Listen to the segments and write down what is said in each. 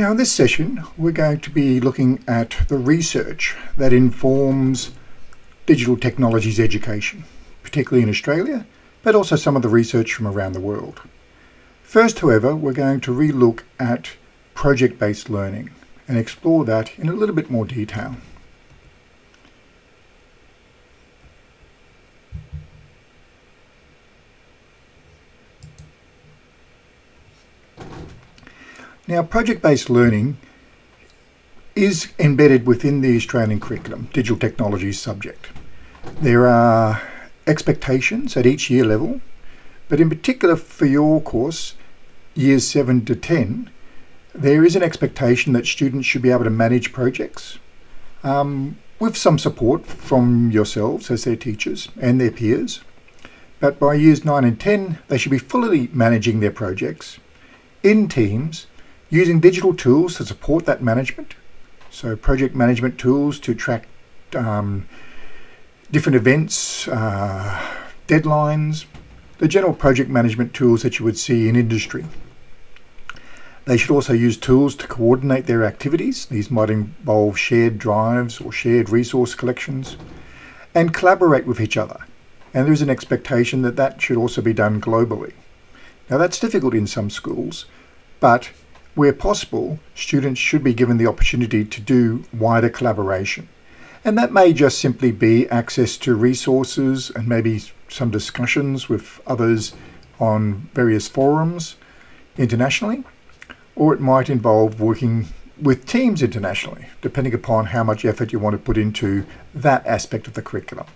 Now in this session we're going to be looking at the research that informs digital technologies education, particularly in Australia, but also some of the research from around the world. First however we're going to relook at project-based learning and explore that in a little bit more detail. Now, project-based learning is embedded within the Australian curriculum, digital technologies subject. There are expectations at each year level, but in particular for your course, years 7 to 10, there is an expectation that students should be able to manage projects um, with some support from yourselves as their teachers and their peers. But by years 9 and 10, they should be fully managing their projects in teams using digital tools to support that management. So project management tools to track um, different events, uh, deadlines, the general project management tools that you would see in industry. They should also use tools to coordinate their activities. These might involve shared drives or shared resource collections and collaborate with each other. And there is an expectation that that should also be done globally. Now that's difficult in some schools, but where possible, students should be given the opportunity to do wider collaboration. And that may just simply be access to resources and maybe some discussions with others on various forums internationally, or it might involve working with teams internationally, depending upon how much effort you want to put into that aspect of the curriculum.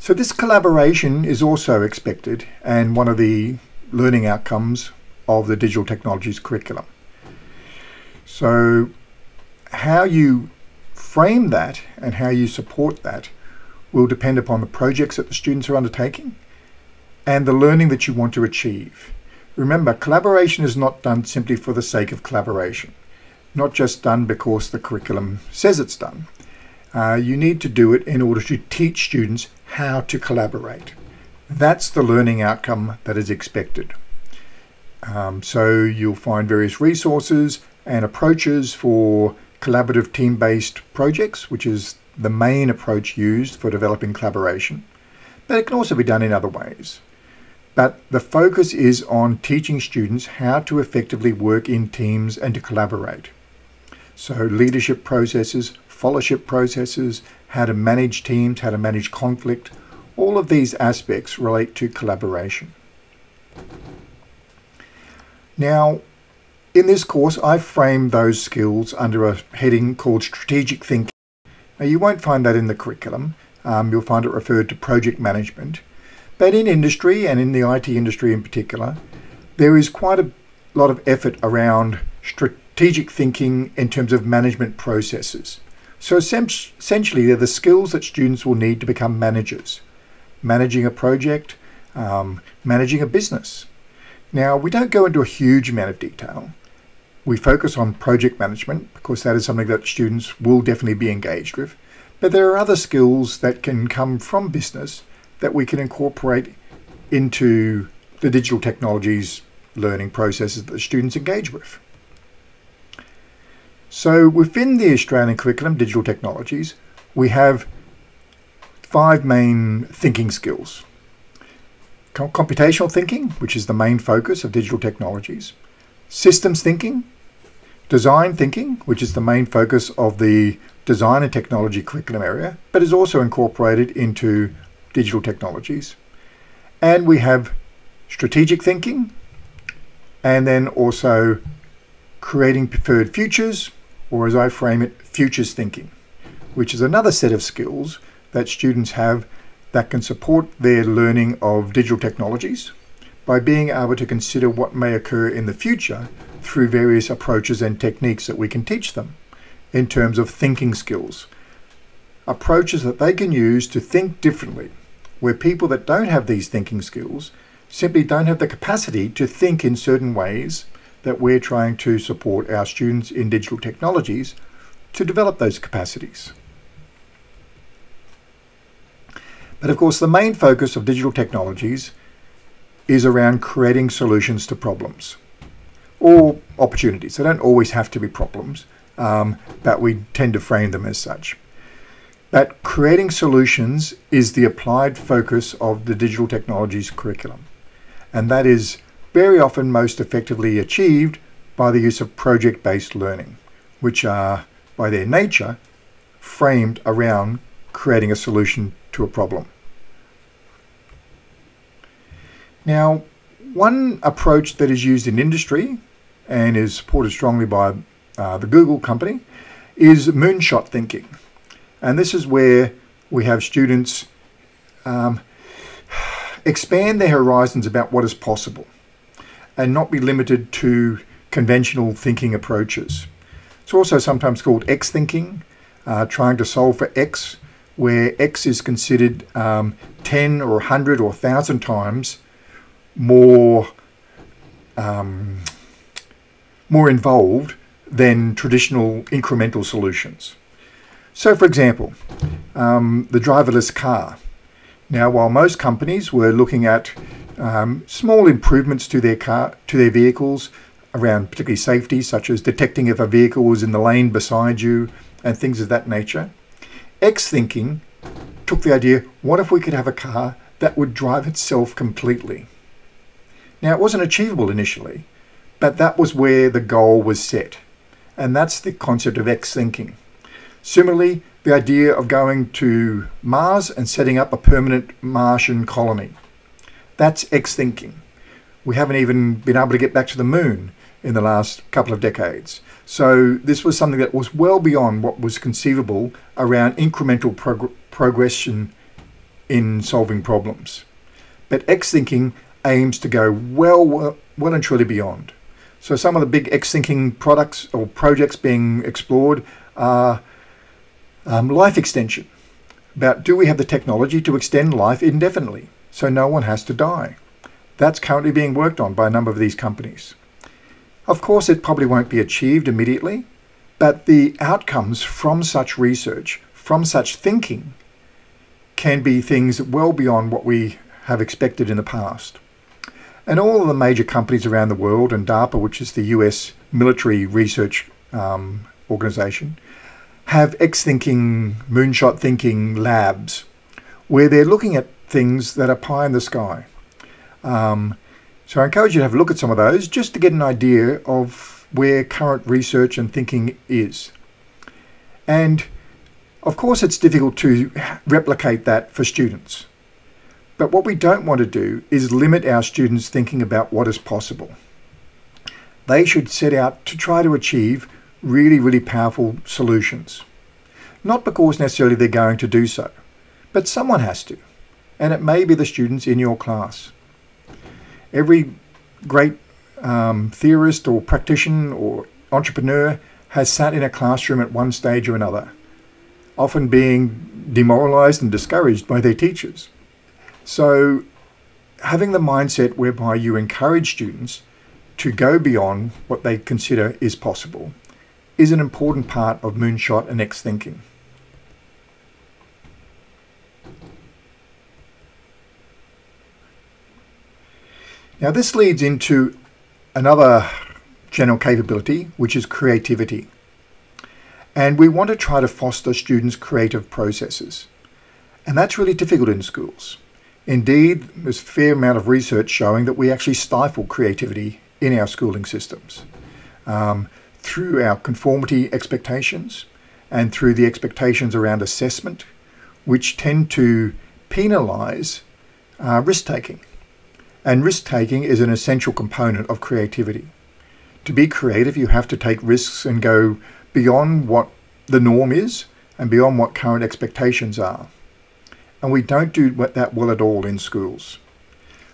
So this collaboration is also expected and one of the learning outcomes of the digital technologies curriculum. So how you frame that and how you support that will depend upon the projects that the students are undertaking and the learning that you want to achieve. Remember, collaboration is not done simply for the sake of collaboration, not just done because the curriculum says it's done. Uh, you need to do it in order to teach students how to collaborate. That's the learning outcome that is expected. Um, so you'll find various resources and approaches for collaborative team-based projects, which is the main approach used for developing collaboration. But it can also be done in other ways. But the focus is on teaching students how to effectively work in teams and to collaborate. So leadership processes, fellowship processes, how to manage teams, how to manage conflict, all of these aspects relate to collaboration. Now, in this course, I've framed those skills under a heading called Strategic Thinking. Now, you won't find that in the curriculum. Um, you'll find it referred to project management. But in industry, and in the IT industry in particular, there is quite a lot of effort around strategic thinking in terms of management processes. So essentially, they're the skills that students will need to become managers managing a project, um, managing a business. Now, we don't go into a huge amount of detail. We focus on project management because that is something that students will definitely be engaged with. But there are other skills that can come from business that we can incorporate into the digital technologies learning processes that the students engage with. So within the Australian curriculum, digital technologies, we have five main thinking skills. Computational thinking, which is the main focus of digital technologies. Systems thinking. Design thinking, which is the main focus of the design and technology curriculum area, but is also incorporated into digital technologies. And we have strategic thinking, and then also creating preferred futures, or as I frame it, futures thinking, which is another set of skills that students have that can support their learning of digital technologies by being able to consider what may occur in the future through various approaches and techniques that we can teach them in terms of thinking skills. Approaches that they can use to think differently, where people that don't have these thinking skills simply don't have the capacity to think in certain ways that we're trying to support our students in digital technologies to develop those capacities. But of course, the main focus of digital technologies is around creating solutions to problems or opportunities. They don't always have to be problems, um, but we tend to frame them as such. But creating solutions is the applied focus of the digital technologies curriculum. And that is very often most effectively achieved by the use of project-based learning, which are, by their nature, framed around creating a solution to a problem. Now, one approach that is used in industry and is supported strongly by uh, the Google company is moonshot thinking. And this is where we have students um, expand their horizons about what is possible and not be limited to conventional thinking approaches. It's also sometimes called X thinking, uh, trying to solve for X, where X is considered um, 10 or 100 or 1,000 times more um, more involved than traditional incremental solutions. So, for example, um, the driverless car. Now, while most companies were looking at um, small improvements to their car to their vehicles around particularly safety, such as detecting if a vehicle was in the lane beside you and things of that nature, X thinking took the idea: what if we could have a car that would drive itself completely? Now, it wasn't achievable initially, but that was where the goal was set. And that's the concept of X thinking. Similarly, the idea of going to Mars and setting up a permanent Martian colony. That's X thinking. We haven't even been able to get back to the moon in the last couple of decades. So this was something that was well beyond what was conceivable around incremental prog progression in solving problems. But X thinking aims to go well, well, and truly beyond. So some of the big X-thinking products or projects being explored are um, life extension. About do we have the technology to extend life indefinitely so no one has to die? That's currently being worked on by a number of these companies. Of course, it probably won't be achieved immediately, but the outcomes from such research, from such thinking, can be things well beyond what we have expected in the past. And all of the major companies around the world, and DARPA, which is the US military research um, organization, have X thinking, moonshot thinking labs where they're looking at things that are pie in the sky. Um, so I encourage you to have a look at some of those just to get an idea of where current research and thinking is. And of course, it's difficult to replicate that for students. But what we don't want to do is limit our students thinking about what is possible. They should set out to try to achieve really, really powerful solutions. Not because necessarily they're going to do so, but someone has to. And it may be the students in your class. Every great um, theorist or practitioner or entrepreneur has sat in a classroom at one stage or another, often being demoralized and discouraged by their teachers. So, having the mindset whereby you encourage students to go beyond what they consider is possible is an important part of moonshot and X thinking. Now, this leads into another general capability, which is creativity. And we want to try to foster students' creative processes. And that's really difficult in schools. Indeed, there's a fair amount of research showing that we actually stifle creativity in our schooling systems um, through our conformity expectations and through the expectations around assessment, which tend to penalise uh, risk taking. And risk taking is an essential component of creativity. To be creative, you have to take risks and go beyond what the norm is and beyond what current expectations are and we don't do that well at all in schools.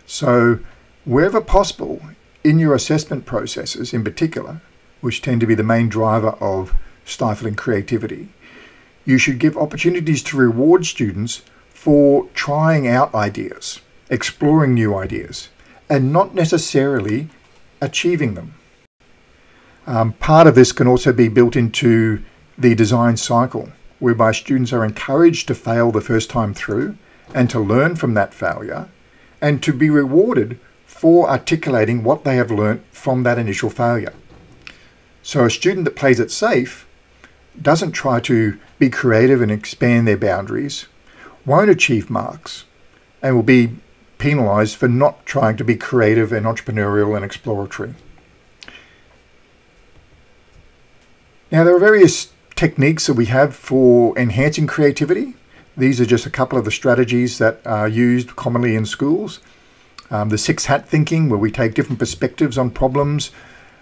So, wherever possible, in your assessment processes in particular, which tend to be the main driver of stifling creativity, you should give opportunities to reward students for trying out ideas, exploring new ideas, and not necessarily achieving them. Um, part of this can also be built into the design cycle whereby students are encouraged to fail the first time through and to learn from that failure and to be rewarded for articulating what they have learnt from that initial failure. So a student that plays it safe doesn't try to be creative and expand their boundaries, won't achieve marks, and will be penalised for not trying to be creative and entrepreneurial and exploratory. Now, there are various techniques that we have for enhancing creativity. These are just a couple of the strategies that are used commonly in schools. Um, the six hat thinking, where we take different perspectives on problems,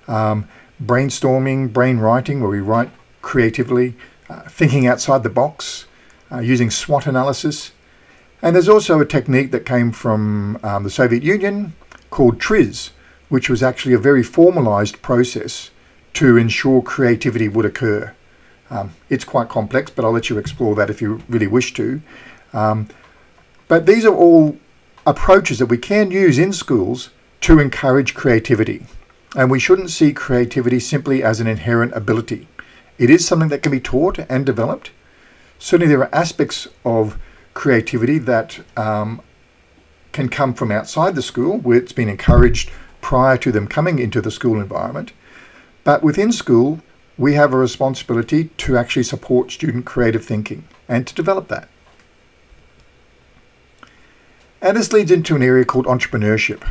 um, brainstorming, brain writing, where we write creatively, uh, thinking outside the box, uh, using SWOT analysis. And there's also a technique that came from um, the Soviet Union called TRIZ, which was actually a very formalized process to ensure creativity would occur. Um, it's quite complex, but I'll let you explore that if you really wish to. Um, but these are all approaches that we can use in schools to encourage creativity. And we shouldn't see creativity simply as an inherent ability. It is something that can be taught and developed. Certainly, there are aspects of creativity that um, can come from outside the school, where it's been encouraged prior to them coming into the school environment. But within school, we have a responsibility to actually support student creative thinking and to develop that. And this leads into an area called entrepreneurship.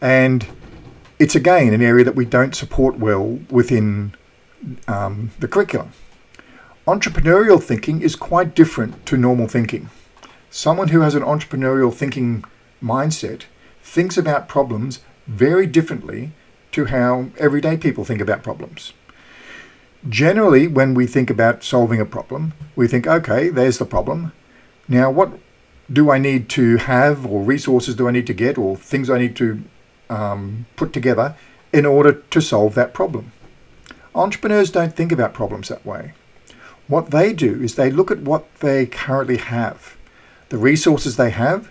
And it's again an area that we don't support well within um, the curriculum. Entrepreneurial thinking is quite different to normal thinking. Someone who has an entrepreneurial thinking mindset thinks about problems very differently to how everyday people think about problems. Generally, when we think about solving a problem, we think, okay, there's the problem. Now, what do I need to have, or resources do I need to get, or things I need to um, put together in order to solve that problem? Entrepreneurs don't think about problems that way. What they do is they look at what they currently have, the resources they have,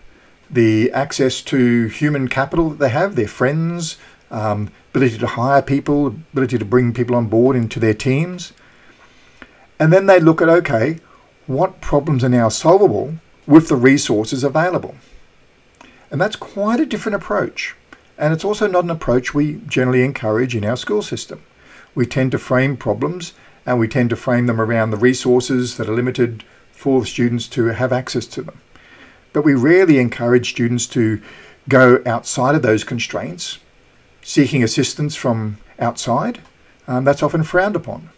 the access to human capital that they have, their friends, um, ability to hire people, ability to bring people on board into their teams. And then they look at okay, what problems are now solvable with the resources available? And that's quite a different approach. And it's also not an approach we generally encourage in our school system. We tend to frame problems and we tend to frame them around the resources that are limited for the students to have access to them. But we rarely encourage students to go outside of those constraints, seeking assistance from outside. Um, that's often frowned upon.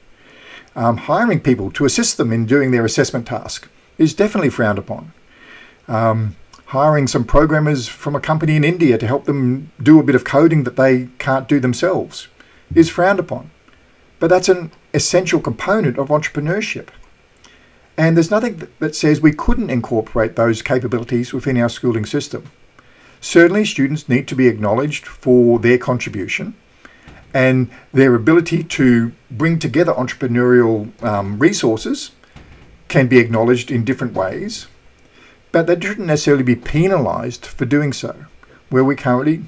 Um, hiring people to assist them in doing their assessment task is definitely frowned upon. Um, hiring some programmers from a company in India to help them do a bit of coding that they can't do themselves is frowned upon. But that's an essential component of entrepreneurship. And there's nothing that says we couldn't incorporate those capabilities within our schooling system. Certainly, students need to be acknowledged for their contribution and their ability to bring together entrepreneurial um, resources can be acknowledged in different ways, but they shouldn't necessarily be penalised for doing so, where we currently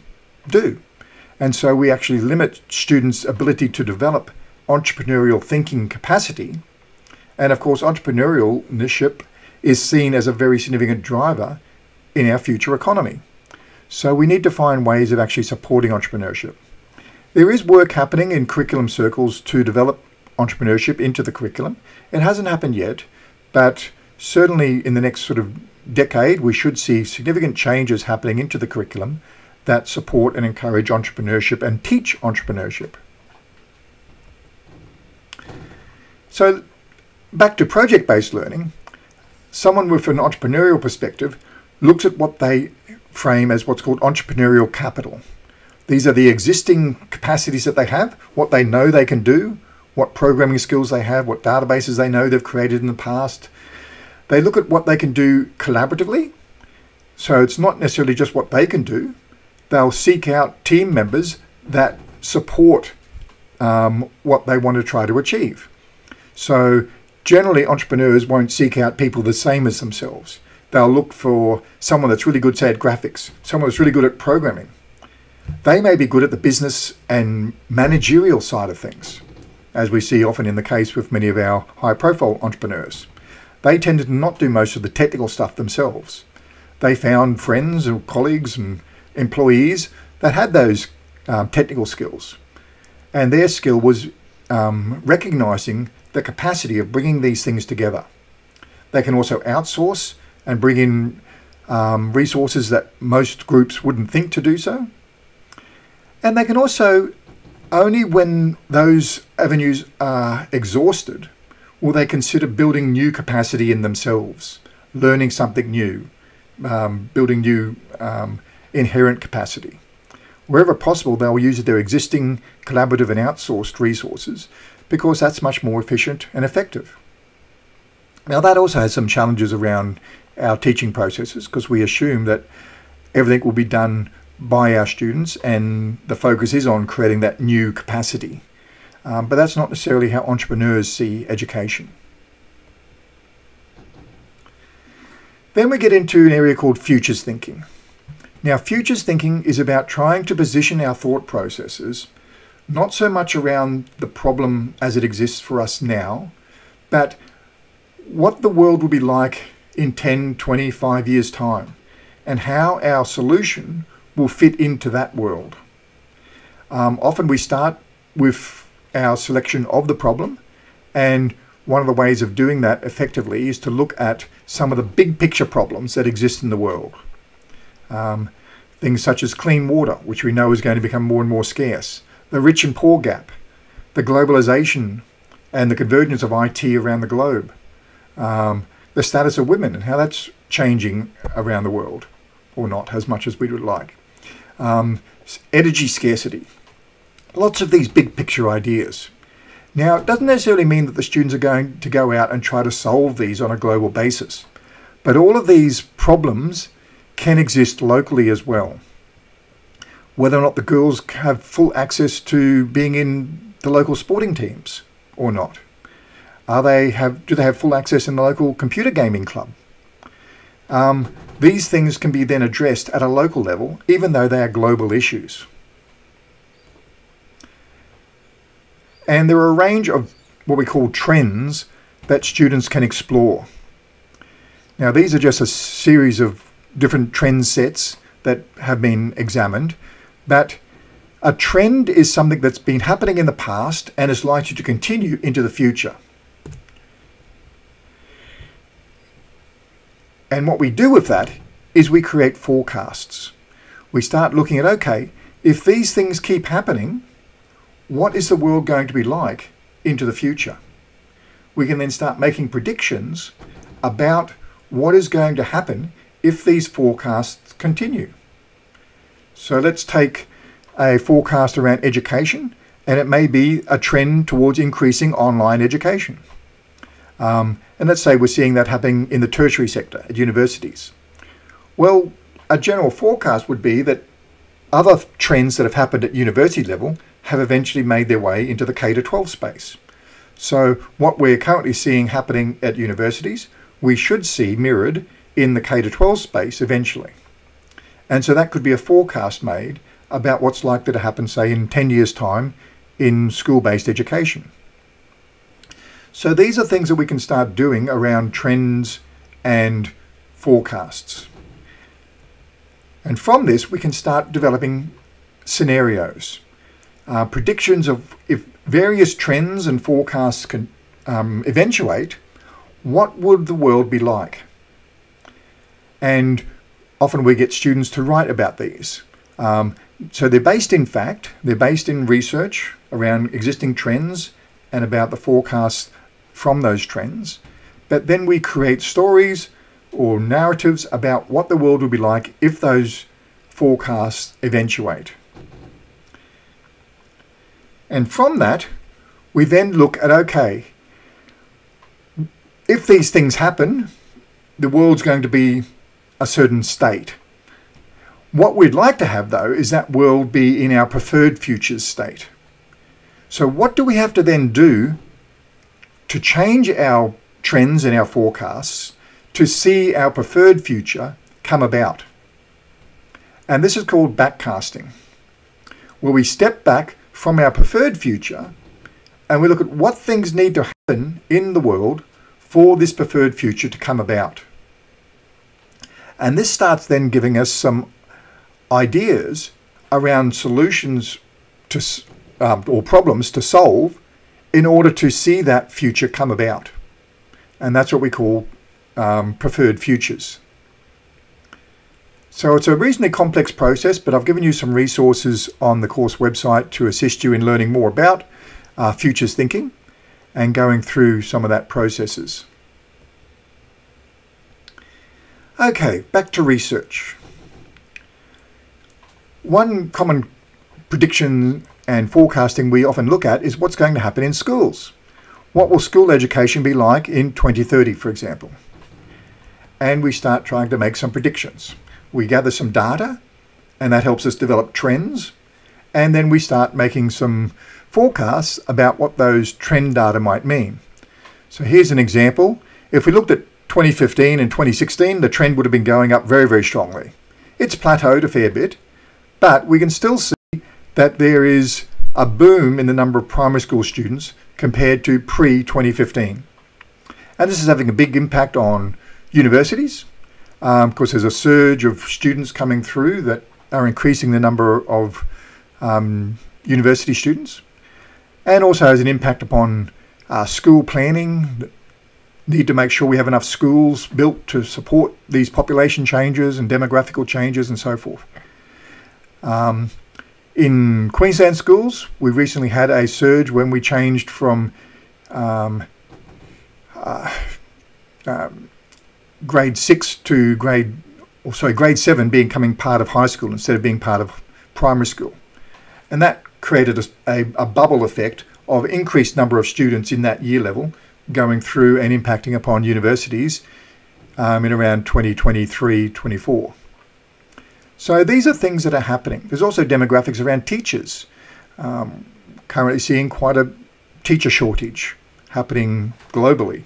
do. And so we actually limit students' ability to develop entrepreneurial thinking capacity. And of course, entrepreneurship is seen as a very significant driver in our future economy. So we need to find ways of actually supporting entrepreneurship. There is work happening in curriculum circles to develop entrepreneurship into the curriculum. It hasn't happened yet, but certainly in the next sort of decade, we should see significant changes happening into the curriculum that support and encourage entrepreneurship and teach entrepreneurship. So back to project-based learning, someone with an entrepreneurial perspective looks at what they frame as what's called entrepreneurial capital. These are the existing capacities that they have, what they know they can do, what programming skills they have, what databases they know they've created in the past. They look at what they can do collaboratively. So it's not necessarily just what they can do. They'll seek out team members that support um, what they want to try to achieve. So generally, entrepreneurs won't seek out people the same as themselves. They'll look for someone that's really good, say, at graphics, someone that's really good at programming. They may be good at the business and managerial side of things, as we see often in the case with many of our high profile entrepreneurs. They tended to not do most of the technical stuff themselves. They found friends or colleagues and employees that had those um, technical skills. And their skill was um, recognizing the capacity of bringing these things together. They can also outsource and bring in um, resources that most groups wouldn't think to do so. And they can also, only when those avenues are exhausted, will they consider building new capacity in themselves, learning something new, um, building new um, inherent capacity. Wherever possible, they'll use their existing collaborative and outsourced resources because that's much more efficient and effective. Now, that also has some challenges around our teaching processes because we assume that everything will be done by our students and the focus is on creating that new capacity. Um, but that's not necessarily how entrepreneurs see education. Then we get into an area called futures thinking. Now, futures thinking is about trying to position our thought processes not so much around the problem as it exists for us now, but what the world will be like in 10, 25 years' time, and how our solution will fit into that world. Um, often we start with our selection of the problem, and one of the ways of doing that effectively is to look at some of the big picture problems that exist in the world. Um, things such as clean water, which we know is going to become more and more scarce, the rich and poor gap, the globalization and the convergence of IT around the globe, um, the status of women and how that's changing around the world, or not as much as we would like. Um, energy scarcity, lots of these big picture ideas. Now, it doesn't necessarily mean that the students are going to go out and try to solve these on a global basis, but all of these problems can exist locally as well. Whether or not the girls have full access to being in the local sporting teams or not. Are they have do they have full access in the local computer gaming club? Um, these things can be then addressed at a local level, even though they are global issues. And there are a range of what we call trends that students can explore. Now, these are just a series of different trend sets that have been examined, but a trend is something that's been happening in the past and is likely to continue into the future. And what we do with that is we create forecasts. We start looking at, okay, if these things keep happening, what is the world going to be like into the future? We can then start making predictions about what is going to happen if these forecasts continue. So let's take a forecast around education, and it may be a trend towards increasing online education. Um, and let's say we're seeing that happening in the tertiary sector at universities. Well, a general forecast would be that other trends that have happened at university level have eventually made their way into the K to 12 space. So what we're currently seeing happening at universities, we should see mirrored in the K to 12 space eventually. And so that could be a forecast made about what's likely to happen, say, in 10 years' time in school based education. So these are things that we can start doing around trends and forecasts. And from this, we can start developing scenarios, uh, predictions of if various trends and forecasts can um, eventuate, what would the world be like? and often we get students to write about these. Um, so they're based in fact, they're based in research around existing trends and about the forecasts from those trends. But then we create stories or narratives about what the world will be like if those forecasts eventuate. And from that, we then look at okay, if these things happen, the world's going to be a certain state. What we'd like to have, though, is that world be in our preferred futures state. So what do we have to then do to change our trends and our forecasts to see our preferred future come about? And this is called backcasting, where we step back from our preferred future and we look at what things need to happen in the world for this preferred future to come about. And this starts then giving us some ideas around solutions to um, or problems to solve in order to see that future come about. And that's what we call um, preferred futures. So it's a reasonably complex process, but I've given you some resources on the course website to assist you in learning more about uh, futures thinking and going through some of that processes. Okay, back to research. One common prediction and forecasting we often look at is what's going to happen in schools. What will school education be like in 2030, for example? And we start trying to make some predictions. We gather some data, and that helps us develop trends. And then we start making some forecasts about what those trend data might mean. So here's an example. If we looked at 2015 and 2016, the trend would have been going up very, very strongly. It's plateaued a fair bit, but we can still see that there is a boom in the number of primary school students compared to pre-2015. And this is having a big impact on universities. Um, of course, there's a surge of students coming through that are increasing the number of um, university students and also has an impact upon uh, school planning. Need to make sure we have enough schools built to support these population changes and demographical changes and so forth. Um, in Queensland schools, we recently had a surge when we changed from um, uh, um, grade six to grade, or sorry, grade seven being coming part of high school instead of being part of primary school. And that created a, a, a bubble effect of increased number of students in that year level going through and impacting upon universities um, in around 2023 24. So these are things that are happening. There's also demographics around teachers. Um, currently seeing quite a teacher shortage happening globally.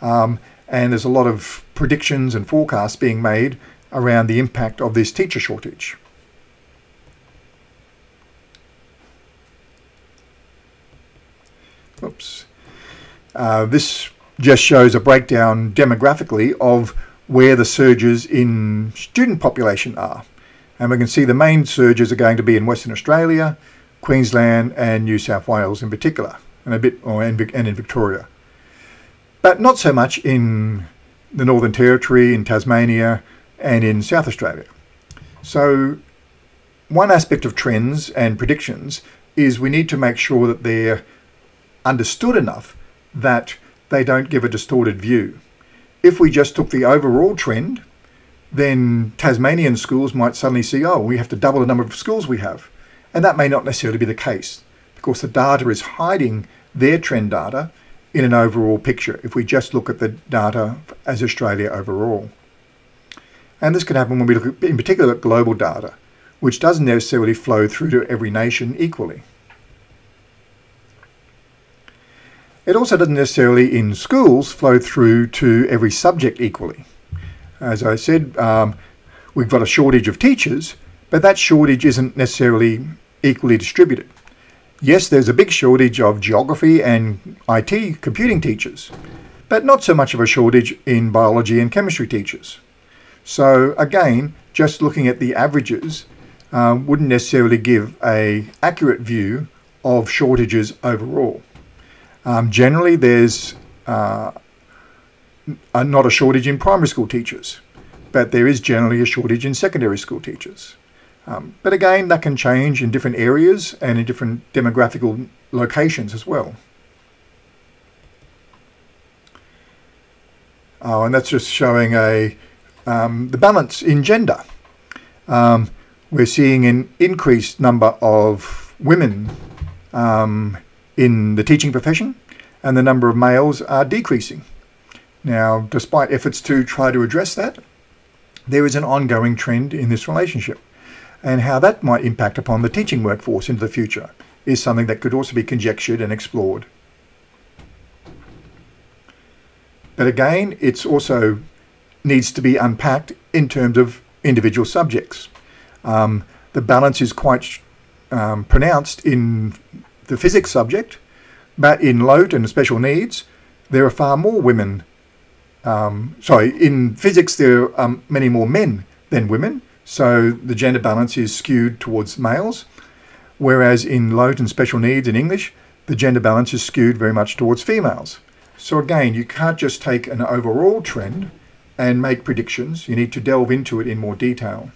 Um, and there's a lot of predictions and forecasts being made around the impact of this teacher shortage. Oops. Uh, this just shows a breakdown demographically of where the surges in student population are. And we can see the main surges are going to be in Western Australia, Queensland and New South Wales in particular, and a bit or and in Victoria. But not so much in the Northern Territory, in Tasmania, and in South Australia. So one aspect of trends and predictions is we need to make sure that they're understood enough that they don't give a distorted view. If we just took the overall trend then Tasmanian schools might suddenly see, oh, we have to double the number of schools we have. And that may not necessarily be the case because the data is hiding their trend data in an overall picture if we just look at the data as Australia overall. And this can happen when we look at, in particular at global data, which doesn't necessarily flow through to every nation equally. It also doesn't necessarily in schools flow through to every subject equally. As I said, um, we've got a shortage of teachers, but that shortage isn't necessarily equally distributed. Yes, there's a big shortage of geography and IT computing teachers, but not so much of a shortage in biology and chemistry teachers. So again, just looking at the averages um, wouldn't necessarily give a accurate view of shortages overall. Um, generally, there's uh, not a shortage in primary school teachers, but there is generally a shortage in secondary school teachers. Um, but again, that can change in different areas and in different demographical locations as well. Oh, and that's just showing a um, the balance in gender. Um, we're seeing an increased number of women um, in the teaching profession, and the number of males are decreasing. Now, despite efforts to try to address that, there is an ongoing trend in this relationship. And how that might impact upon the teaching workforce into the future is something that could also be conjectured and explored. But again, it's also needs to be unpacked in terms of individual subjects. Um, the balance is quite um, pronounced in the physics subject, but in LOTE and special needs, there are far more women um, sorry, in physics there are many more men than women, So the gender balance is skewed towards males, whereas in LOTE and special needs in English, the gender balance is skewed very much towards females. So again, you can't just take an overall trend and make predictions. You need to delve into it in more detail.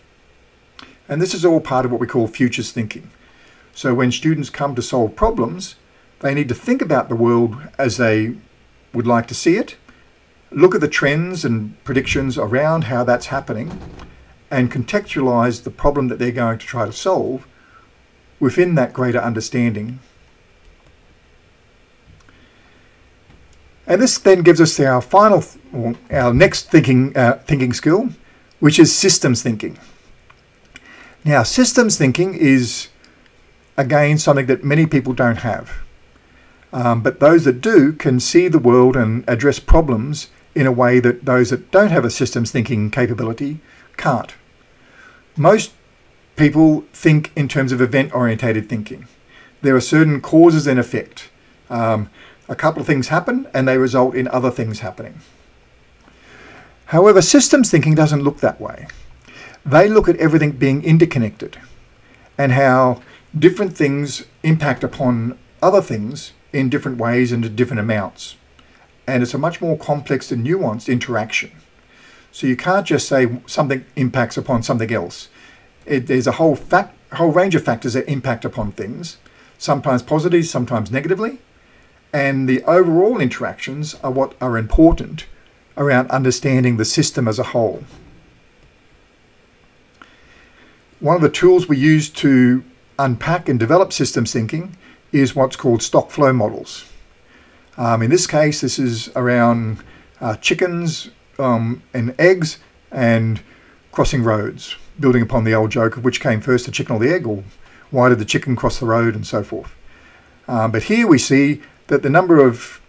And this is all part of what we call futures thinking. So when students come to solve problems, they need to think about the world as they would like to see it, look at the trends and predictions around how that's happening, and contextualize the problem that they're going to try to solve within that greater understanding. And this then gives us our final, our next thinking, uh, thinking skill, which is systems thinking. Now, systems thinking is, again, something that many people don't have. Um, but those that do can see the world and address problems in a way that those that don't have a systems thinking capability can't. Most people think in terms of event orientated thinking. There are certain causes and effect. Um, a couple of things happen and they result in other things happening. However, systems thinking doesn't look that way. They look at everything being interconnected and how different things impact upon other things in different ways and at different amounts. And it's a much more complex and nuanced interaction. So you can't just say something impacts upon something else. It, there's a whole, fact, whole range of factors that impact upon things, sometimes positively, sometimes negatively, and the overall interactions are what are important around understanding the system as a whole. One of the tools we use to unpack and develop systems thinking is what's called stock flow models. Um, in this case, this is around uh, chickens um, and eggs and crossing roads, building upon the old joke of which came first, the chicken or the egg, or why did the chicken cross the road and so forth. Um, but here we see that the number of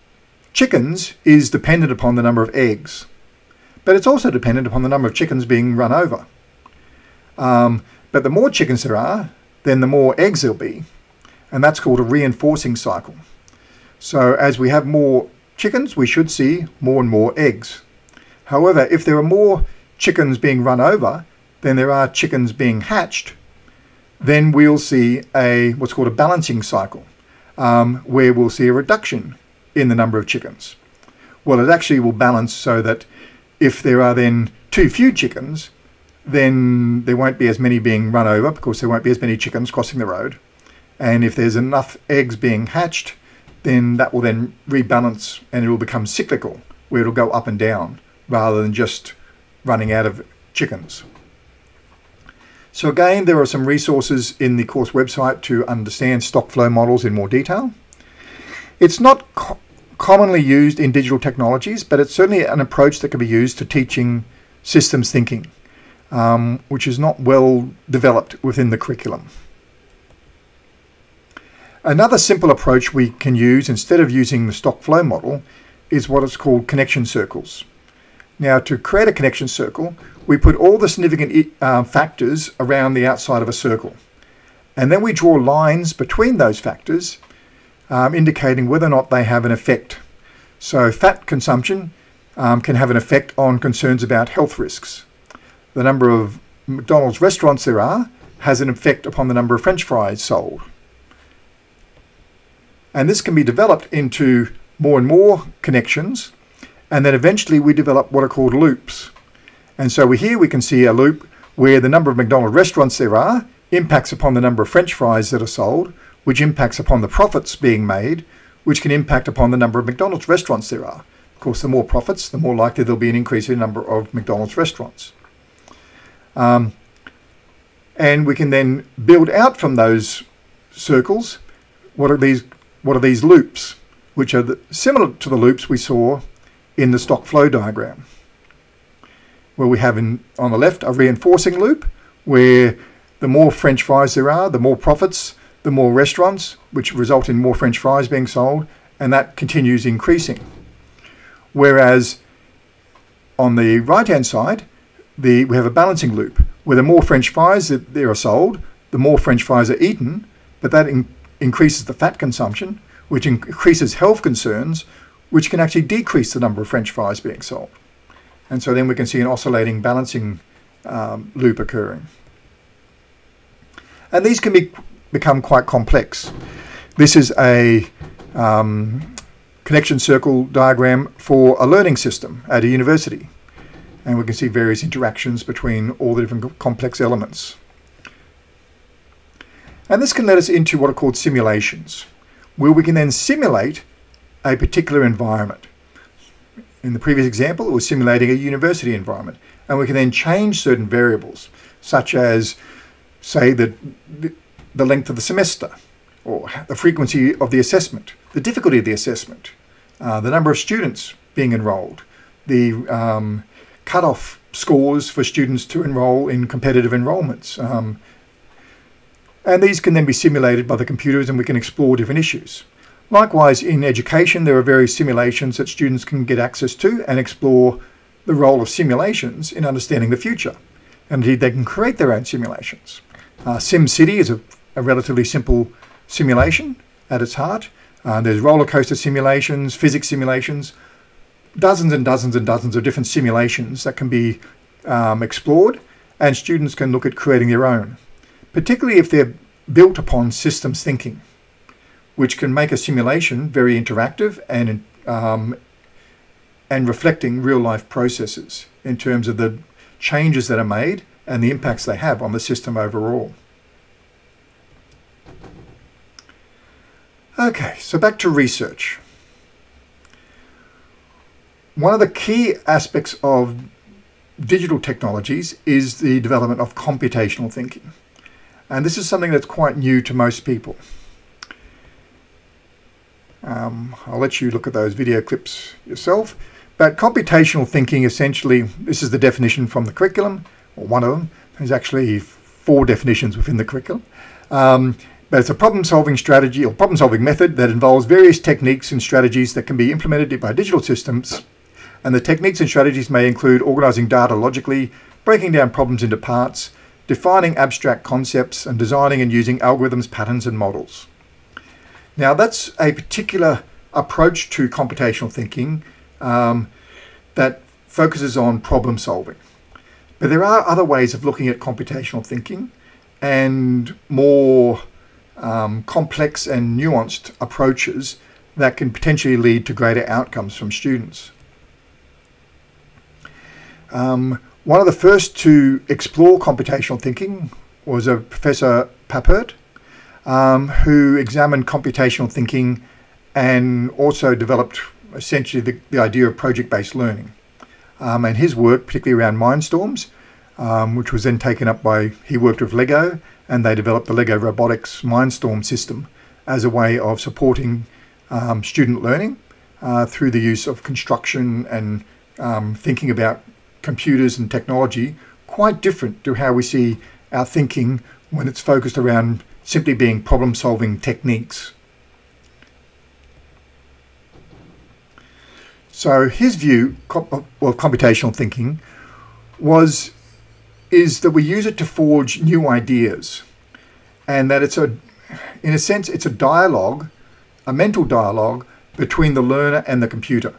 chickens is dependent upon the number of eggs, but it's also dependent upon the number of chickens being run over. Um, but the more chickens there are, then the more eggs there'll be, and that's called a reinforcing cycle. So as we have more chickens, we should see more and more eggs. However, if there are more chickens being run over than there are chickens being hatched, then we'll see a what's called a balancing cycle um, where we'll see a reduction in the number of chickens. Well, it actually will balance so that if there are then too few chickens, then there won't be as many being run over because there won't be as many chickens crossing the road. And if there's enough eggs being hatched, then that will then rebalance and it will become cyclical, where it'll go up and down rather than just running out of chickens. So again, there are some resources in the course website to understand stock flow models in more detail. It's not co commonly used in digital technologies, but it's certainly an approach that can be used to teaching systems thinking, um, which is not well developed within the curriculum. Another simple approach we can use instead of using the stock flow model is what is called connection circles. Now to create a connection circle, we put all the significant uh, factors around the outside of a circle. And then we draw lines between those factors, um, indicating whether or not they have an effect. So fat consumption um, can have an effect on concerns about health risks. The number of McDonald's restaurants there are has an effect upon the number of french fries sold. And this can be developed into more and more connections and then eventually we develop what are called loops. And so here we can see a loop where the number of McDonald's restaurants there are impacts upon the number of French fries that are sold, which impacts upon the profits being made, which can impact upon the number of McDonald's restaurants there are. Of course, the more profits, the more likely there'll be an increase in the number of McDonald's restaurants. Um, and we can then build out from those circles what are these what are these loops, which are the, similar to the loops we saw in the stock flow diagram where we have in, on the left a reinforcing loop where the more french fries there are, the more profits, the more restaurants, which result in more french fries being sold, and that continues increasing. Whereas on the right-hand side, the, we have a balancing loop where the more french fries that are sold, the more french fries are eaten, but that in, increases the fat consumption, which increases health concerns, which can actually decrease the number of french fries being sold. And so then we can see an oscillating balancing um, loop occurring. And these can be, become quite complex. This is a um, connection circle diagram for a learning system at a university. And we can see various interactions between all the different complex elements. And this can let us into what are called simulations, where we can then simulate a particular environment. In the previous example, it was simulating a university environment. And we can then change certain variables, such as, say, the, the length of the semester, or the frequency of the assessment, the difficulty of the assessment, uh, the number of students being enrolled, the um, cut-off scores for students to enroll in competitive enrolments. Um, and these can then be simulated by the computers and we can explore different issues. Likewise, in education, there are various simulations that students can get access to and explore the role of simulations in understanding the future. And indeed, they can create their own simulations. Uh, SimCity is a, a, relatively simple simulation at its heart. Uh, there's roller coaster simulations, physics simulations, dozens and dozens and dozens of different simulations that can be um, explored, and students can look at creating their own, particularly if they're built upon systems thinking which can make a simulation very interactive and um, and reflecting real life processes in terms of the changes that are made and the impacts they have on the system overall. Okay, so back to research. One of the key aspects of digital technologies is the development of computational thinking. And this is something that's quite new to most people. Um, I'll let you look at those video clips yourself. But computational thinking, essentially, this is the definition from the curriculum, or one of them. There's actually four definitions within the curriculum. Um, but it's a problem-solving strategy or problem-solving method that involves various techniques and strategies that can be implemented by digital systems. And the techniques and strategies may include organizing data logically, breaking down problems into parts, defining abstract concepts, and designing and using algorithms, patterns, and models. Now, that's a particular approach to computational thinking um, that focuses on problem solving. But there are other ways of looking at computational thinking and more um, complex and nuanced approaches that can potentially lead to greater outcomes from students. Um, one of the first to explore computational thinking was a Professor Papert, um, who examined computational thinking and also developed essentially the, the idea of project-based learning. Um, and his work, particularly around Mindstorms, um, which was then taken up by, he worked with LEGO and they developed the LEGO Robotics Mindstorm system as a way of supporting um, student learning uh, through the use of construction and um, thinking about computers and technology, quite different to how we see our thinking when it's focused around simply being problem solving techniques. So his view of computational thinking was is that we use it to forge new ideas and that it's a in a sense it's a dialogue a mental dialogue between the learner and the computer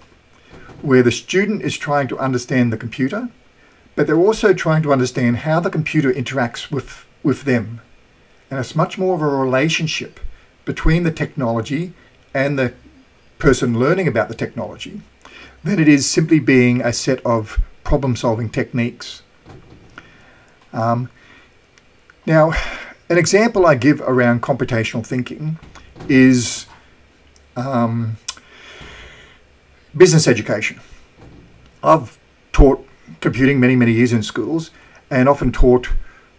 where the student is trying to understand the computer but they're also trying to understand how the computer interacts with with them and it's much more of a relationship between the technology and the person learning about the technology than it is simply being a set of problem solving techniques. Um, now, an example I give around computational thinking is um, business education. I've taught computing many, many years in schools and often taught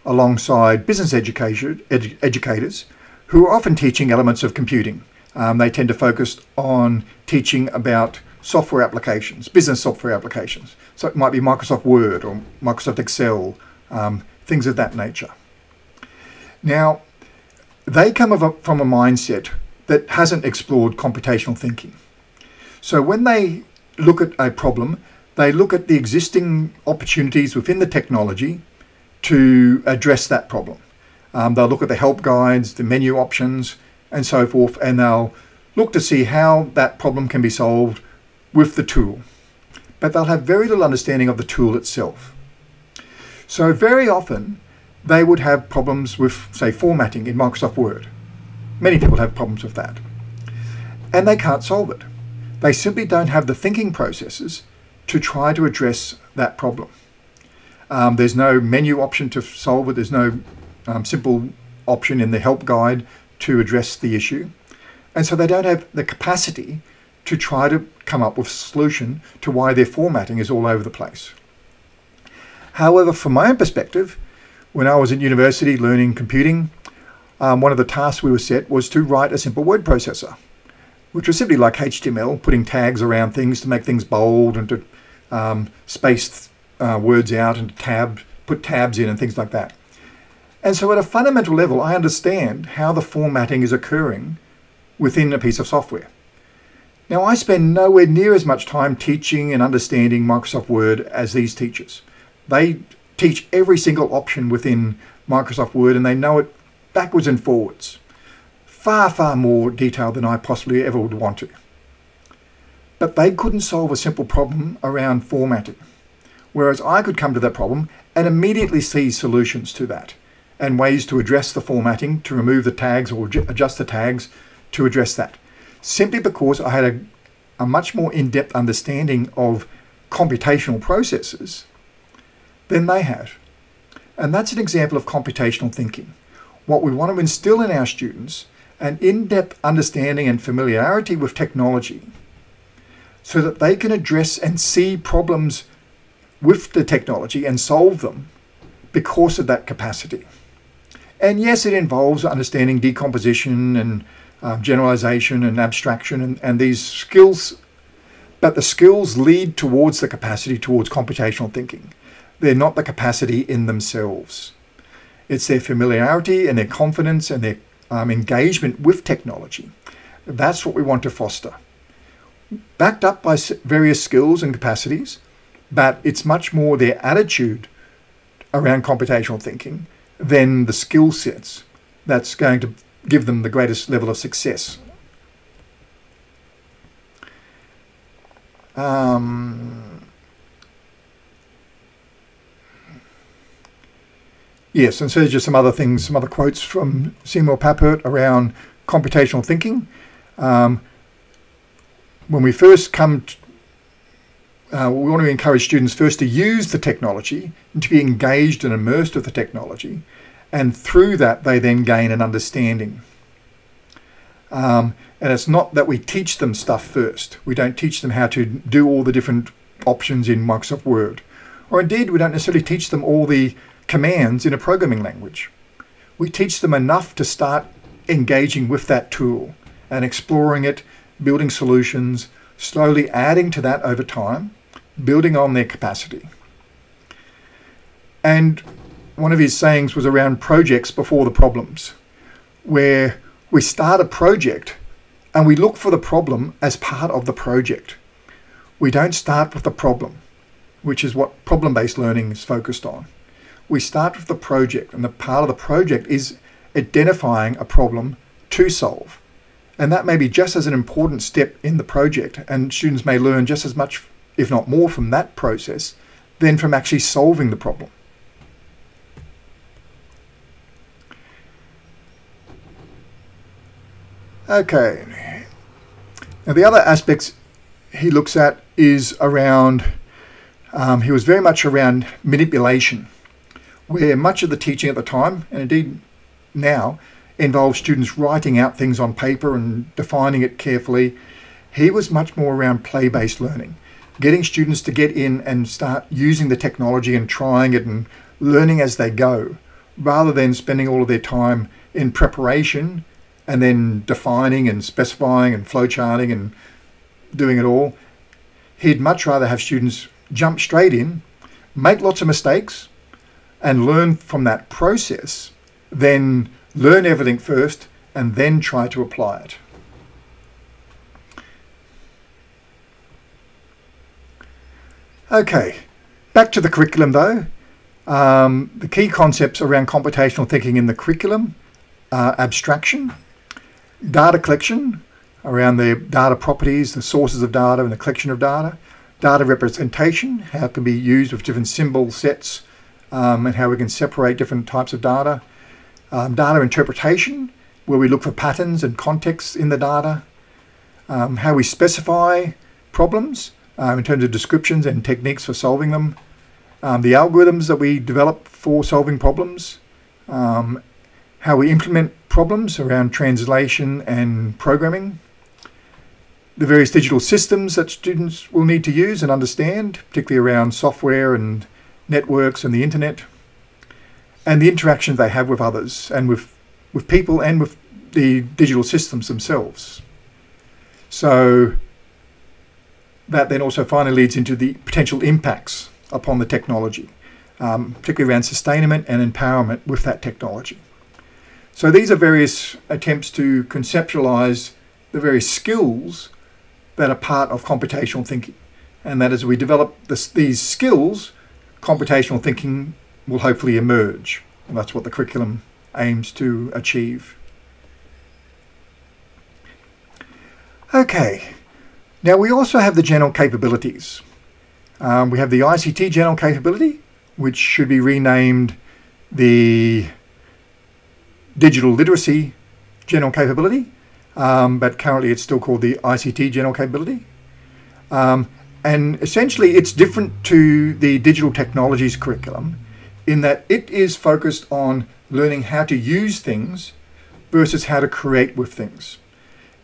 alongside business education, edu educators who are often teaching elements of computing. Um, they tend to focus on teaching about software applications, business software applications. So it might be Microsoft Word or Microsoft Excel, um, things of that nature. Now, they come from a mindset that hasn't explored computational thinking. So when they look at a problem, they look at the existing opportunities within the technology to address that problem. Um, they'll look at the help guides, the menu options, and so forth, and they'll look to see how that problem can be solved with the tool. But they'll have very little understanding of the tool itself. So very often they would have problems with, say, formatting in Microsoft Word. Many people have problems with that. And they can't solve it. They simply don't have the thinking processes to try to address that problem. Um, there's no menu option to solve it. There's no um, simple option in the help guide to address the issue. And so they don't have the capacity to try to come up with a solution to why their formatting is all over the place. However, from my own perspective, when I was at university learning computing, um, one of the tasks we were set was to write a simple word processor, which was simply like HTML, putting tags around things to make things bold and to um, space uh, words out and to tab, put tabs in and things like that. And so at a fundamental level, I understand how the formatting is occurring within a piece of software. Now, I spend nowhere near as much time teaching and understanding Microsoft Word as these teachers. They teach every single option within Microsoft Word and they know it backwards and forwards. Far, far more detail than I possibly ever would want to. But they couldn't solve a simple problem around formatting. Whereas I could come to that problem and immediately see solutions to that and ways to address the formatting, to remove the tags or adjust the tags to address that. Simply because I had a, a much more in-depth understanding of computational processes than they had. And that's an example of computational thinking. What we want to instill in our students an in-depth understanding and familiarity with technology so that they can address and see problems with the technology and solve them because of that capacity. And yes, it involves understanding decomposition and uh, generalization and abstraction and, and these skills, but the skills lead towards the capacity towards computational thinking. They're not the capacity in themselves. It's their familiarity and their confidence and their um, engagement with technology. That's what we want to foster. Backed up by various skills and capacities, but it's much more their attitude around computational thinking than the skill sets that's going to give them the greatest level of success. Um, yes, and so just some other things, some other quotes from Seymour Papert around computational thinking. Um, when we first come uh, we want to encourage students first to use the technology and to be engaged and immersed with the technology. And through that, they then gain an understanding. Um, and it's not that we teach them stuff first. We don't teach them how to do all the different options in Microsoft Word. Or indeed, we don't necessarily teach them all the commands in a programming language. We teach them enough to start engaging with that tool and exploring it, building solutions, slowly adding to that over time, building on their capacity. And one of his sayings was around projects before the problems, where we start a project and we look for the problem as part of the project. We don't start with the problem, which is what problem-based learning is focused on. We start with the project and the part of the project is identifying a problem to solve. And that may be just as an important step in the project and students may learn just as much if not more, from that process than from actually solving the problem. Okay. Now the other aspects he looks at is around, um, he was very much around manipulation, where much of the teaching at the time, and indeed now, involves students writing out things on paper and defining it carefully. He was much more around play-based learning getting students to get in and start using the technology and trying it and learning as they go, rather than spending all of their time in preparation and then defining and specifying and flowcharting and doing it all. He'd much rather have students jump straight in, make lots of mistakes, and learn from that process then learn everything first and then try to apply it. Okay, back to the curriculum though. Um, the key concepts around computational thinking in the curriculum are abstraction, data collection around the data properties, the sources of data and the collection of data, data representation, how it can be used with different symbol sets um, and how we can separate different types of data. Um, data interpretation, where we look for patterns and contexts in the data. Um, how we specify problems um, in terms of descriptions and techniques for solving them. Um, the algorithms that we develop for solving problems. Um, how we implement problems around translation and programming. The various digital systems that students will need to use and understand, particularly around software and networks and the internet, and the interaction they have with others and with, with people and with the digital systems themselves. So that then also finally leads into the potential impacts upon the technology, um, particularly around sustainment and empowerment with that technology. So these are various attempts to conceptualize the various skills that are part of computational thinking. And that as we develop this, these skills, computational thinking will hopefully emerge. And that's what the curriculum aims to achieve. Okay, now we also have the general capabilities. Um, we have the ICT general capability, which should be renamed the digital literacy general capability, um, but currently it's still called the ICT general capability. Um, and essentially it's different to the digital technologies curriculum in that it is focused on learning how to use things versus how to create with things.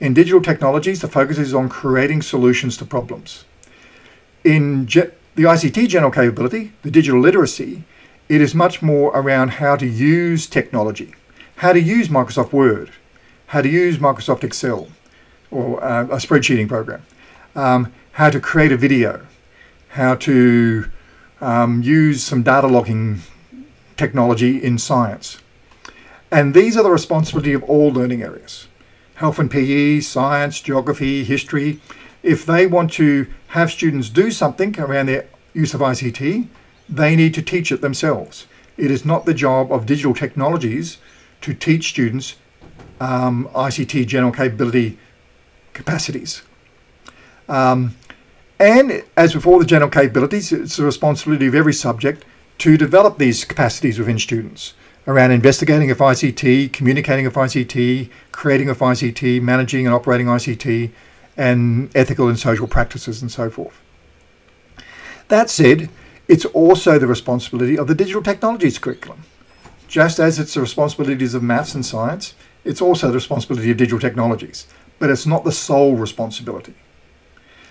In digital technologies, the focus is on creating solutions to problems. In the ICT general capability, the digital literacy, it is much more around how to use technology, how to use Microsoft Word, how to use Microsoft Excel or uh, a spreadsheeting program, um, how to create a video, how to um, use some data logging technology in science. And these are the responsibility of all learning areas. Health and PE, science, geography, history. If they want to have students do something around their use of ICT, they need to teach it themselves. It is not the job of digital technologies to teach students um, ICT general capability capacities. Um, and as with all the general capabilities, it's the responsibility of every subject to develop these capacities within students around investigating of ICT, communicating of ICT, creating of ICT, managing and operating ICT, and ethical and social practices and so forth. That said, it's also the responsibility of the digital technologies curriculum. Just as it's the responsibilities of maths and science, it's also the responsibility of digital technologies, but it's not the sole responsibility.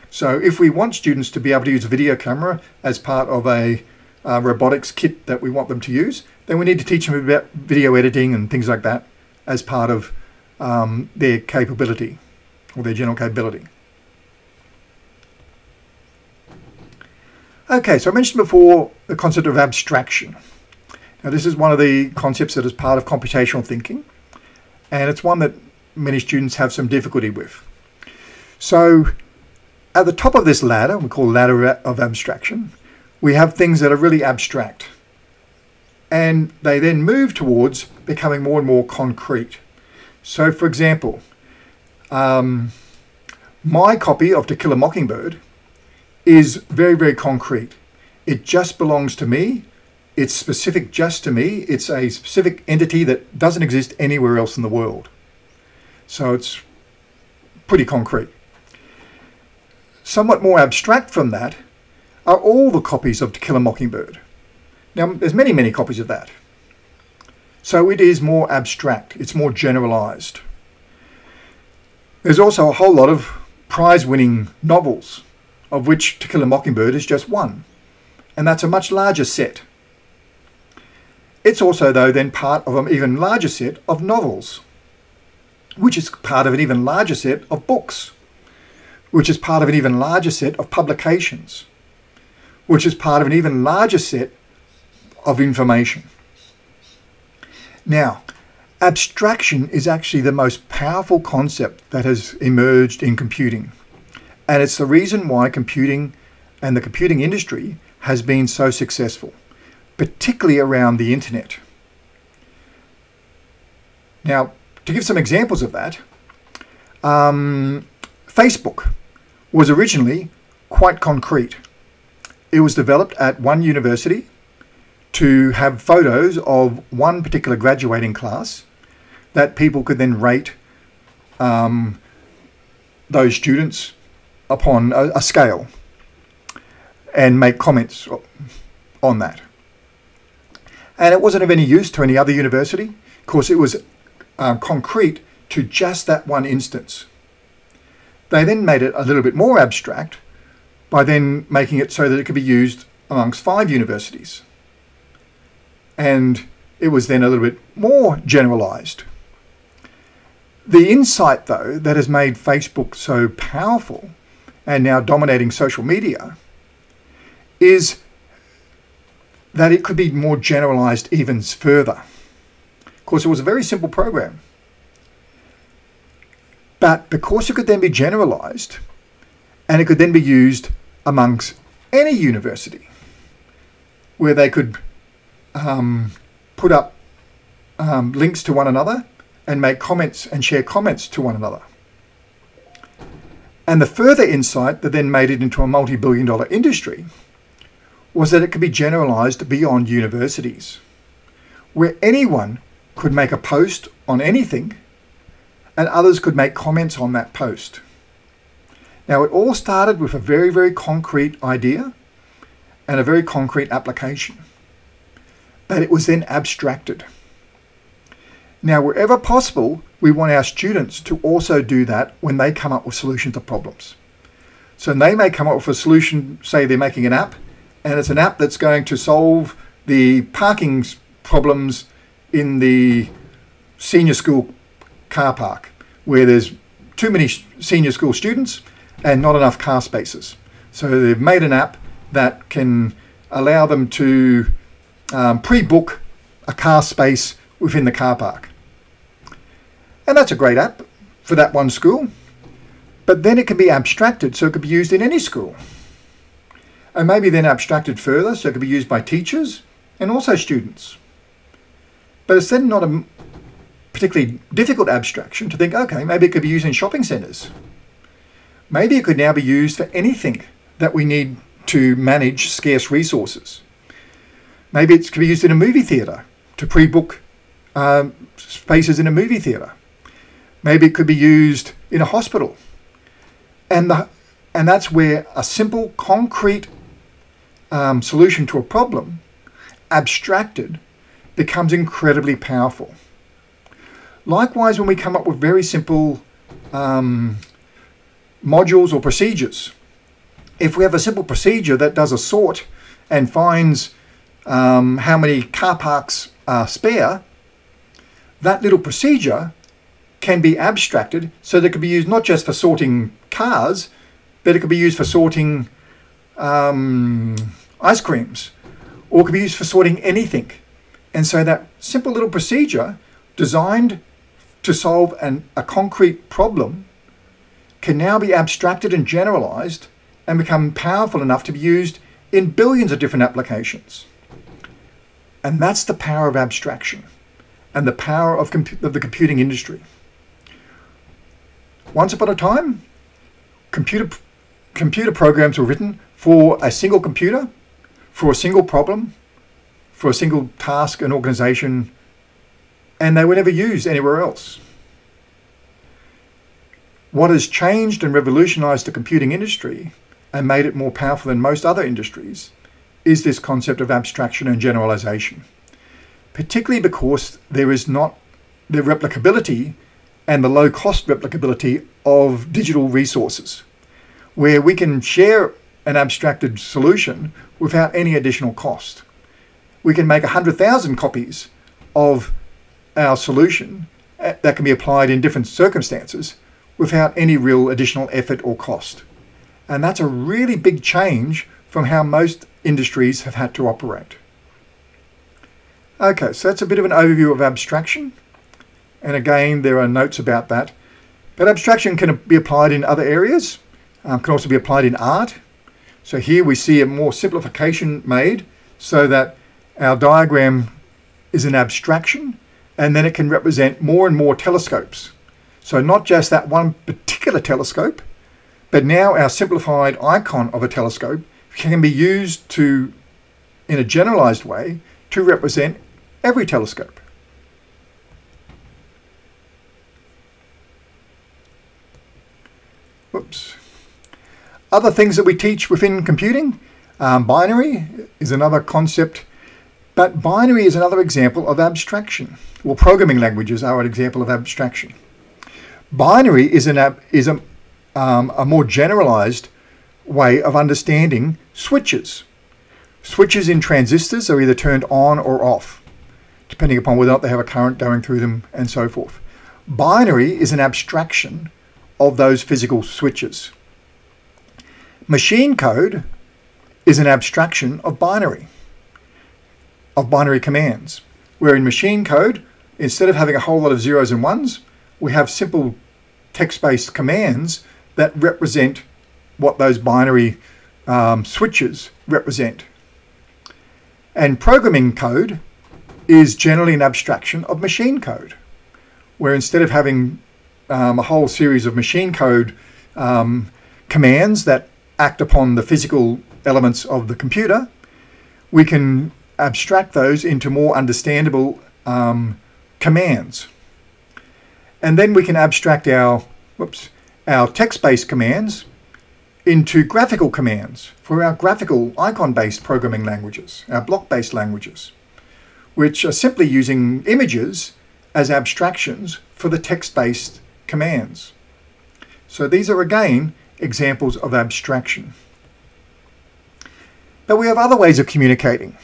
So if we want students to be able to use a video camera as part of a uh, robotics kit that we want them to use, then we need to teach them about video editing and things like that as part of um, their capability or their general capability. Okay, so I mentioned before the concept of abstraction. Now this is one of the concepts that is part of computational thinking and it's one that many students have some difficulty with. So at the top of this ladder, we call ladder of abstraction, we have things that are really abstract. And they then move towards becoming more and more concrete. So for example, um, my copy of To Kill a Mockingbird is very, very concrete. It just belongs to me. It's specific just to me. It's a specific entity that doesn't exist anywhere else in the world. So it's pretty concrete. Somewhat more abstract from that are all the copies of To Kill a Mockingbird. Now, there's many, many copies of that. So it is more abstract, it's more generalized. There's also a whole lot of prize-winning novels, of which To Kill a Mockingbird is just one. And that's a much larger set. It's also, though, then part of an even larger set of novels, which is part of an even larger set of books which is part of an even larger set of publications, which is part of an even larger set of information. Now, abstraction is actually the most powerful concept that has emerged in computing. And it's the reason why computing and the computing industry has been so successful, particularly around the internet. Now, to give some examples of that, um, Facebook was originally quite concrete. It was developed at one university to have photos of one particular graduating class that people could then rate um, those students upon a, a, scale and make comments on that. And it wasn't of any use to any other university. Of course, it was uh, concrete to just that one instance. They then made it a little bit more abstract by then making it so that it could be used amongst five universities. And it was then a little bit more generalized. The insight, though, that has made Facebook so powerful and now dominating social media is that it could be more generalized even further. Of course, it was a very simple program. But because it could then be generalized and it could then be used amongst any university where they could um, put up um, links to one another and make comments and share comments to one another. And the further insight that then made it into a multi billion dollar industry was that it could be generalized beyond universities, where anyone could make a post on anything and others could make comments on that post. Now, it all started with a very, very concrete idea and a very concrete application, but it was then abstracted. Now, wherever possible, we want our students to also do that when they come up with solutions to problems. So they may come up with a solution, say they're making an app, and it's an app that's going to solve the parking problems in the senior school car park, where there's too many senior school students and not enough car spaces. So they've made an app that can allow them to um, pre-book a car space within the car park. And that's a great app for that one school. But then it can be abstracted, so it could be used in any school. And maybe then abstracted further, so it could be used by teachers and also students. But it's then not a particularly difficult abstraction to think, okay, maybe it could be used in shopping centres. Maybe it could now be used for anything that we need to manage scarce resources. Maybe it could be used in a movie theatre to pre-book um, spaces in a movie theatre. Maybe it could be used in a hospital. And, the, and that's where a simple, concrete um, solution to a problem, abstracted, becomes incredibly powerful. Likewise, when we come up with very simple um, modules or procedures, if we have a simple procedure that does a sort and finds um, how many car parks are spare, that little procedure can be abstracted so that it could be used not just for sorting cars, but it could be used for sorting um, ice creams, or it could be used for sorting anything. And so that simple little procedure designed to solve an, a concrete problem can now be abstracted and generalized and become powerful enough to be used in billions of different applications. And that's the power of abstraction and the power of, of the computing industry. Once upon a time, computer, computer programs were written for a single computer, for a single problem, for a single task an organization, and they were never used anywhere else. What has changed and revolutionized the computing industry and made it more powerful than most other industries is this concept of abstraction and generalization, particularly because there is not the replicability and the low cost replicability of digital resources, where we can share an abstracted solution without any additional cost. We can make 100,000 copies of our solution uh, that can be applied in different circumstances without any real additional effort or cost. And that's a really big change from how most industries have had to operate. Okay, so that's a bit of an overview of abstraction. And again, there are notes about that. But abstraction can be applied in other areas, um, can also be applied in art. So here we see a more simplification made so that our diagram is an abstraction and then it can represent more and more telescopes. So not just that one particular telescope, but now our simplified icon of a telescope can be used to, in a generalized way, to represent every telescope. Whoops. Other things that we teach within computing, um, binary is another concept, but binary is another example of abstraction. Well, programming languages are an example of abstraction. Binary is, an, is a, um, a more generalized way of understanding switches. Switches in transistors are either turned on or off, depending upon whether or not they have a current going through them and so forth. Binary is an abstraction of those physical switches. Machine code is an abstraction of binary, of binary commands, where in machine code, instead of having a whole lot of zeros and ones, we have simple text-based commands that represent what those binary um, switches represent. And programming code is generally an abstraction of machine code, where instead of having um, a whole series of machine code um, commands that act upon the physical elements of the computer, we can abstract those into more understandable um, commands. And then we can abstract our, whoops, our text-based commands into graphical commands for our graphical icon-based programming languages, our block-based languages, which are simply using images as abstractions for the text-based commands. So these are again examples of abstraction. But we have other ways of communicating.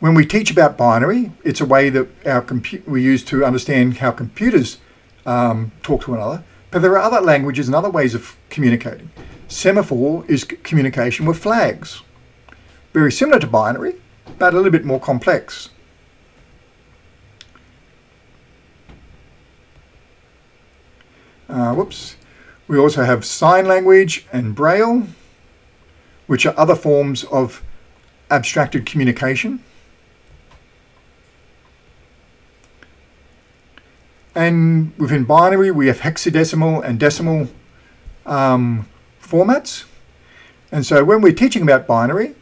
When we teach about binary, it's a way that our we use to understand how computers um, talk to one another. But there are other languages and other ways of communicating. Semaphore is communication with flags. Very similar to binary, but a little bit more complex. Uh, whoops. We also have sign language and braille, which are other forms of abstracted communication. And within binary, we have hexadecimal and decimal um, formats. And so when we're teaching about binary,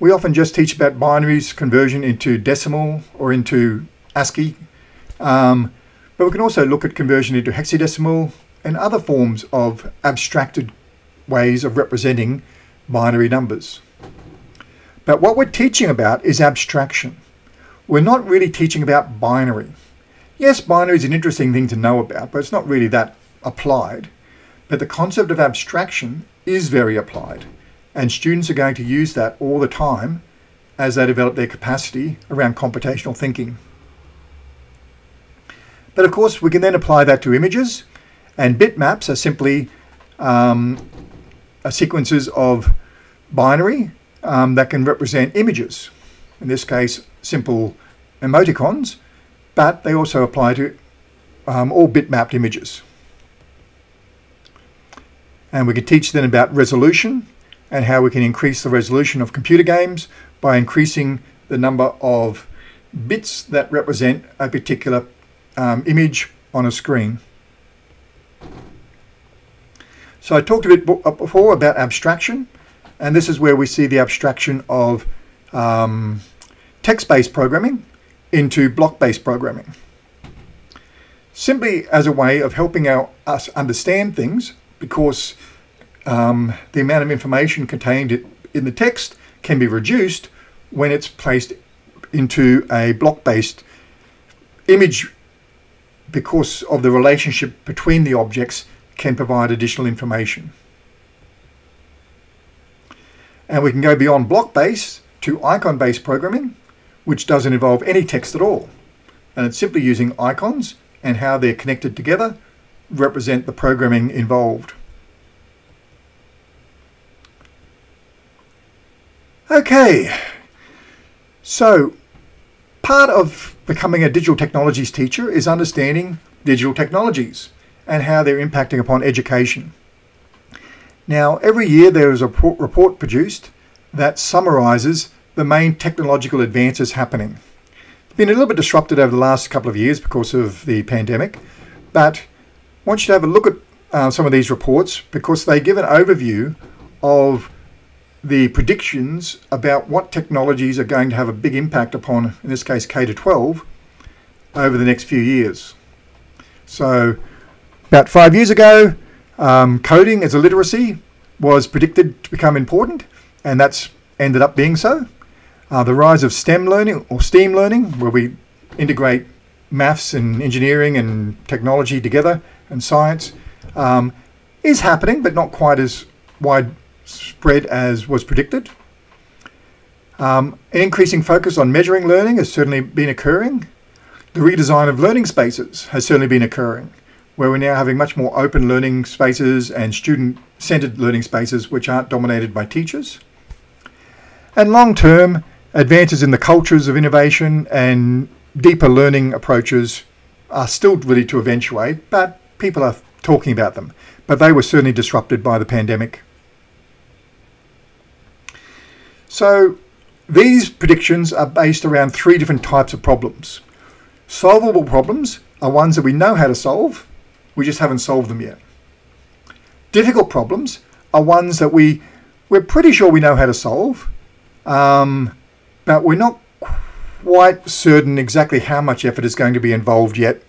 we often just teach about binaries conversion into decimal or into ASCII. Um, but we can also look at conversion into hexadecimal and other forms of abstracted ways of representing binary numbers. But what we're teaching about is abstraction. We're not really teaching about binary. Yes, binary is an interesting thing to know about, but it's not really that applied. But the concept of abstraction is very applied, and students are going to use that all the time as they develop their capacity around computational thinking. But of course, we can then apply that to images, and bitmaps are simply um, sequences of binary um, that can represent images. In this case, simple emoticons, but they also apply to um, all bitmapped images. And we can teach then about resolution and how we can increase the resolution of computer games by increasing the number of bits that represent a particular um, image on a screen. So I talked a bit before about abstraction, and this is where we see the abstraction of um, text-based programming into block-based programming. Simply as a way of helping our, us understand things because um, the amount of information contained in the text can be reduced when it's placed into a block-based image because of the relationship between the objects can provide additional information. And we can go beyond block-based to icon-based programming, which doesn't involve any text at all. And it's simply using icons and how they're connected together represent the programming involved. Okay, so part of becoming a digital technologies teacher is understanding digital technologies and how they're impacting upon education. Now, every year there is a report produced that summarises the main technological advances happening. It's been a little bit disrupted over the last couple of years because of the pandemic, but I want you to have a look at uh, some of these reports because they give an overview of the predictions about what technologies are going to have a big impact upon, in this case, K to 12, over the next few years. So, about five years ago, um, coding as a literacy was predicted to become important, and that's ended up being so. Uh, the rise of STEM learning or STEAM learning, where we integrate maths and engineering and technology together and science, um, is happening, but not quite as widespread as was predicted. Um, an increasing focus on measuring learning has certainly been occurring. The redesign of learning spaces has certainly been occurring, where we're now having much more open learning spaces and student-centered learning spaces which aren't dominated by teachers. And long term, advances in the cultures of innovation and deeper learning approaches are still ready to eventuate, but people are talking about them. But they were certainly disrupted by the pandemic. So these predictions are based around three different types of problems. Solvable problems are ones that we know how to solve, we just haven't solved them yet. Difficult problems are ones that we, we're pretty sure we know how to solve, um, but we're not quite certain exactly how much effort is going to be involved yet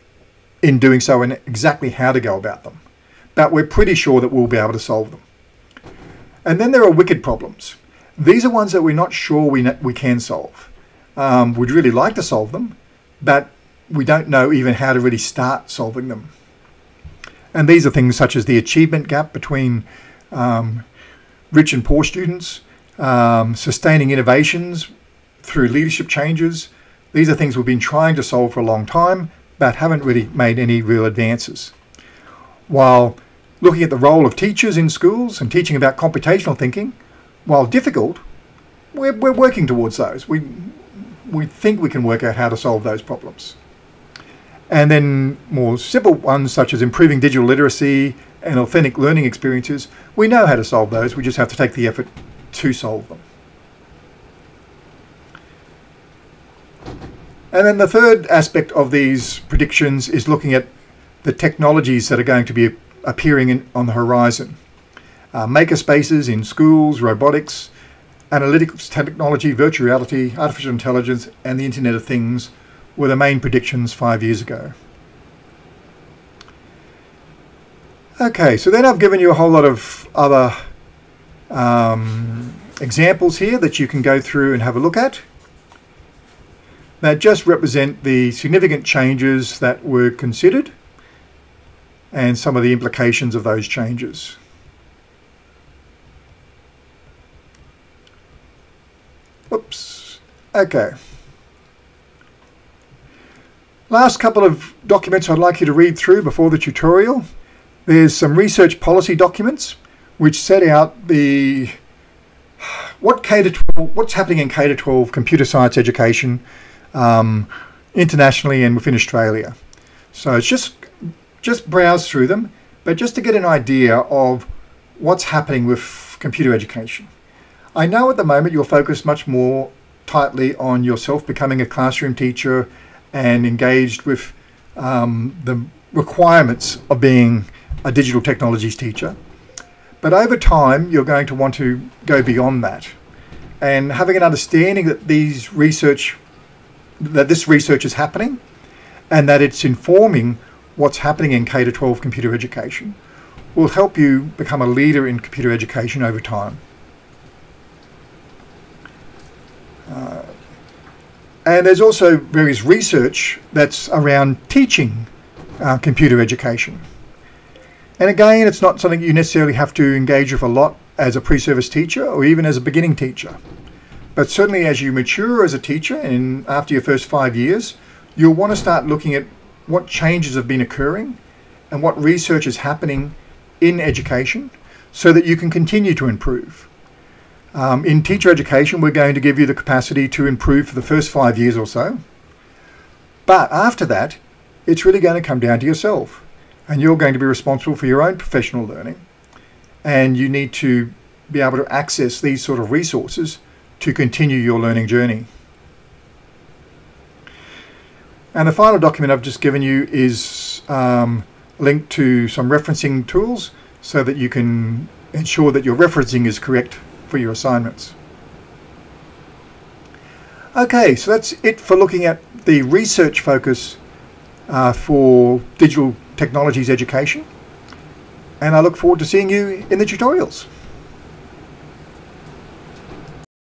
in doing so and exactly how to go about them. But we're pretty sure that we'll be able to solve them. And then there are wicked problems. These are ones that we're not sure we, we can solve. Um, we'd really like to solve them, but we don't know even how to really start solving them. And these are things such as the achievement gap between um, rich and poor students, um, sustaining innovations through leadership changes. These are things we've been trying to solve for a long time, but haven't really made any real advances. While looking at the role of teachers in schools and teaching about computational thinking, while difficult, we're, we're working towards those. We, we think we can work out how to solve those problems. And then more simple ones such as improving digital literacy and authentic learning experiences, we know how to solve those. We just have to take the effort to solve them. And then the third aspect of these predictions is looking at the technologies that are going to be appearing in, on the horizon. Uh, maker spaces in schools, robotics, analytics technology, virtual reality, artificial intelligence, and the Internet of Things were the main predictions five years ago. Okay, so then I've given you a whole lot of other um, examples here that you can go through and have a look at that just represent the significant changes that were considered and some of the implications of those changes. Oops. Okay. Last couple of documents I'd like you to read through before the tutorial. There's some research policy documents which set out the what K to 12, what's happening in K to 12 computer science education um, internationally and within Australia. So it's just just browse through them, but just to get an idea of what's happening with computer education. I know at the moment you're focused much more tightly on yourself becoming a classroom teacher and engaged with um, the requirements of being a digital technologies teacher. But over time, you're going to want to go beyond that. And having an understanding that these research, that this research is happening and that it's informing what's happening in K-12 computer education will help you become a leader in computer education over time. Uh, and there's also various research that's around teaching uh, computer education. And again, it's not something you necessarily have to engage with a lot as a pre-service teacher or even as a beginning teacher. But certainly as you mature as a teacher and after your first five years, you'll want to start looking at what changes have been occurring and what research is happening in education so that you can continue to improve. Um, in teacher education, we're going to give you the capacity to improve for the first five years or so. But after that, it's really going to come down to yourself and you're going to be responsible for your own professional learning. And you need to be able to access these sort of resources to continue your learning journey. And the final document I've just given you is um, linked to some referencing tools so that you can ensure that your referencing is correct for your assignments. Okay, so that's it for looking at the research focus uh, for digital technologies education. And I look forward to seeing you in the tutorials.